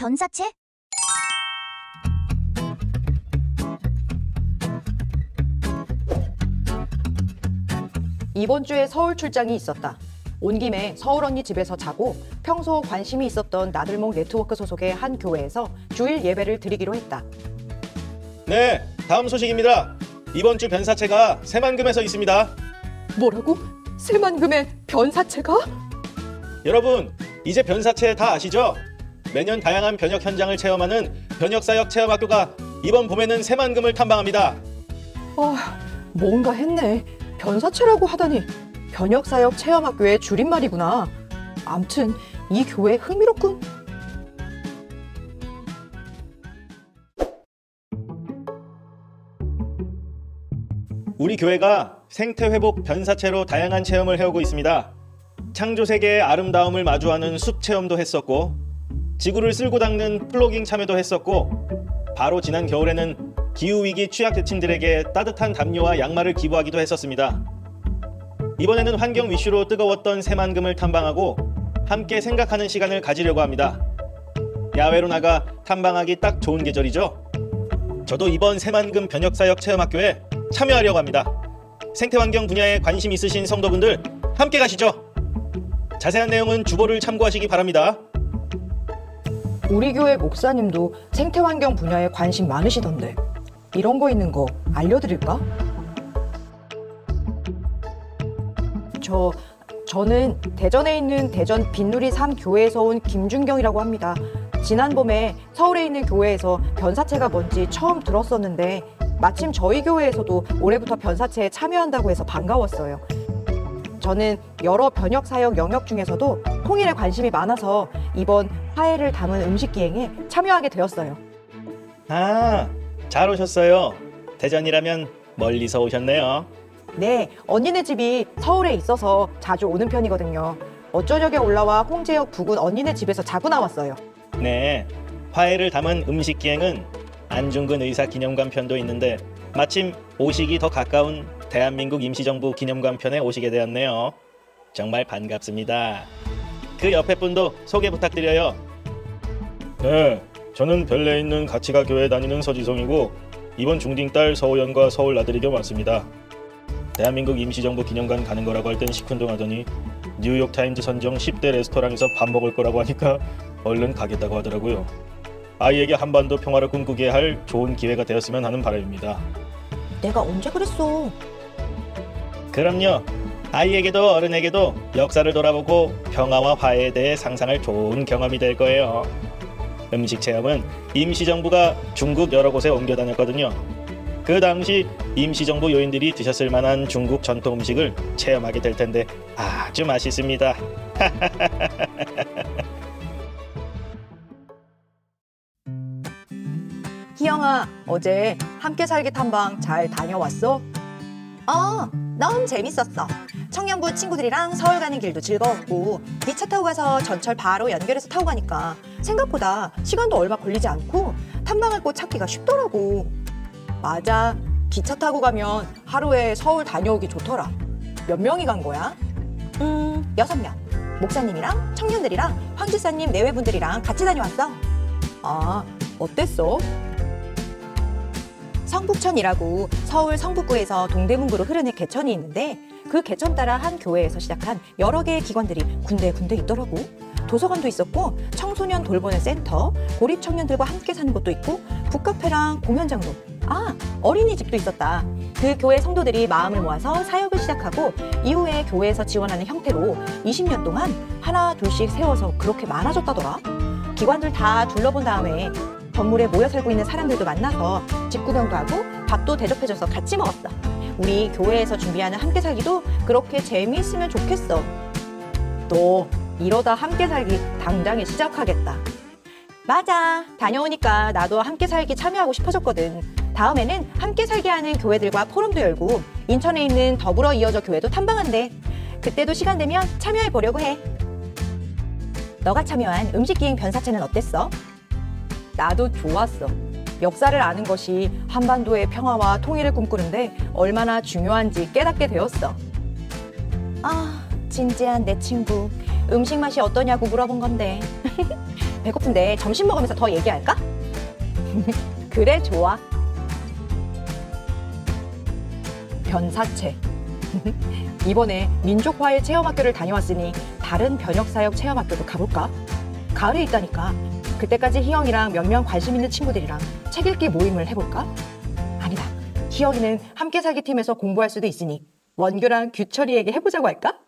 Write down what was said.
변사체? 이번 주에 서울 출장이 있었다. 온 김에 서울 언니 집에서 자고 평소 관심이 있었던 나들목 네트워크 소속의 한 교회에서 주일 예배를 드리기로 했다. 네, 다음 소식입니다. 이번 주 변사체가 새만금에서 있습니다. 뭐라고? 새만금의 변사체가? 여러분, 이제 변사체 다 아시죠? 매년 다양한 변역 현장을 체험하는 변역사역 체험학교가 이번 봄에는 새만금을 탐방합니다. 아, 뭔가 했네. 변사체라고 하다니 변역사역 체험학교의 줄임말이구나. 암튼 이 교회 흥미롭군. 우리 교회가 생태 회복 변사체로 다양한 체험을 해오고 있습니다. 창조 세계의 아름다움을 마주하는 숲 체험도 했었고, 지구를 쓸고 닦는 플로깅 참여도 했었고, 바로 지난 겨울에는 기후위기 취약계층들에게 따뜻한 담요와 양말을 기부하기도 했었습니다. 이번에는 환경 위슈로 뜨거웠던 새만금을 탐방하고 함께 생각하는 시간을 가지려고 합니다. 야외로 나가 탐방하기 딱 좋은 계절이죠. 저도 이번 새만금 변역사역 체험학교에 참여하려고 합니다. 생태환경 분야에 관심 있으신 성도분들 함께 가시죠. 자세한 내용은 주보를 참고하시기 바랍니다. 우리 교회 목사님도 생태환경 분야에 관심 많으시던데 이런 거 있는 거 알려드릴까? 저 저는 대전에 있는 대전 빈누리 3 교회에서 온 김준경이라고 합니다. 지난 봄에 서울에 있는 교회에서 변사체가 뭔지 처음 들었었는데 마침 저희 교회에서도 올해부터 변사체에 참여한다고 해서 반가웠어요. 저는 여러 변역 사역 영역 중에서도 통일에 관심이 많아서 이번 화해를 담은 음식 기행에 참여하게 되었어요. 아, 잘 오셨어요. 대전이라면 멀리서 오셨네요. 네, 언니네 집이 서울에 있어서 자주 오는 편이거든요. 어쩌녁에 올라와 홍제역 부근 언니네 집에서 자고 나왔어요. 네, 화해를 담은 음식 기행은 안중근 의사 기념관 편도 있는데 마침 오시기 더 가까운 대한민국 임시정부 기념관 편에 오시게 되었네요. 정말 반갑습니다. 그 옆에 분도 소개 부탁드려요. 네, 저는 별내에 있는 가치가 교회 다니는 서지성이고 이번 중딩 딸 서호연과 서울 나들이 겸 왔습니다. 대한민국 임시정부 기념관 가는 거라고 할 땐 시큰둥하더니 뉴욕 타임즈 선정 10대 레스토랑에서 밥 먹을 거라고 하니까 얼른 가겠다고 하더라고요. 아이에게 한반도 평화를 꿈꾸게 할 좋은 기회가 되었으면 하는 바람입니다. 내가 언제 그랬어? 그럼요. 아이에게도 어른에게도 역사를 돌아보고 평화와 화해에 대해 상상할 좋은 경험이 될 거예요. 음식 체험은 임시정부가 중국 여러 곳에 옮겨 다녔거든요. 그 당시 임시정부 요인들이 드셨을 만한 중국 전통 음식을 체험하게 될 텐데 아주 맛있습니다. 희영아, 어제 함께 살기 탐방 잘 다녀왔어? 어, 너무 재밌었어. 청년부 친구들이랑 서울 가는 길도 즐거웠고 기차 타고 가서 전철 바로 연결해서 타고 가니까 생각보다 시간도 얼마 걸리지 않고 탐방할 곳 찾기가 쉽더라고. 맞아. 기차 타고 가면 하루에 서울 다녀오기 좋더라. 몇 명이 간 거야? 음, 여섯 명. 목사님이랑 청년들이랑 황 지사님 내외분들이랑 같이 다녀왔어. 아, 어땠어? 성북천이라고 서울 성북구에서 동대문구로 흐르는 개천이 있는데 그 개천 따라 한 교회에서 시작한 여러 개의 기관들이 군데군데 있더라고. 도서관도 있었고 청소년 돌보는 센터, 고립 청년들과 함께 사는 곳도 있고 북카페랑 공연장도 아 어린이집도 있었다. 그 교회 성도들이 마음을 모아서 사역을 시작하고 이후에 교회에서 지원하는 형태로 20년 동안 하나 둘씩 세워서 그렇게 많아졌다더라. 기관들 다 둘러본 다음에 건물에 모여 살고 있는 사람들도 만나서 집 구경도 하고 밥도 대접해줘서 같이 먹었어. 우리 교회에서 준비하는 함께 살기도 그렇게 재미있으면 좋겠어. 너 이러다 함께 살기 당장에 시작하겠다. 맞아. 다녀오니까 나도 함께 살기 참여하고 싶어졌거든. 다음에는 함께 살게 하는 교회들과 포럼도 열고 인천에 있는 더불어 이어져 교회도 탐방한대. 그때도 시간 되면 참여해 보려고 해. 너가 참여한 음식 기행 변사체는 어땠어? 나도 좋았어. 역사를 아는 것이 한반도의 평화와 통일을 꿈꾸는데 얼마나 중요한지 깨닫게 되었어. 아, 진지한 내 친구. 음식 맛이 어떠냐고 물어본 건데. 배고픈데 점심 먹으면서 더 얘기할까? 그래, 좋아. 변사체. 이번에 민족화의 체험학교를 다녀왔으니 다른 변혁사역 체험학교도 가볼까? 가을에 있다니까. 그때까지 희영이랑 몇 명 관심 있는 친구들이랑 책 읽기 모임을 해볼까? 아니다. 희영이는 함께 살기 팀에서 공부할 수도 있으니 원규랑 규철이에게 해보자고 할까?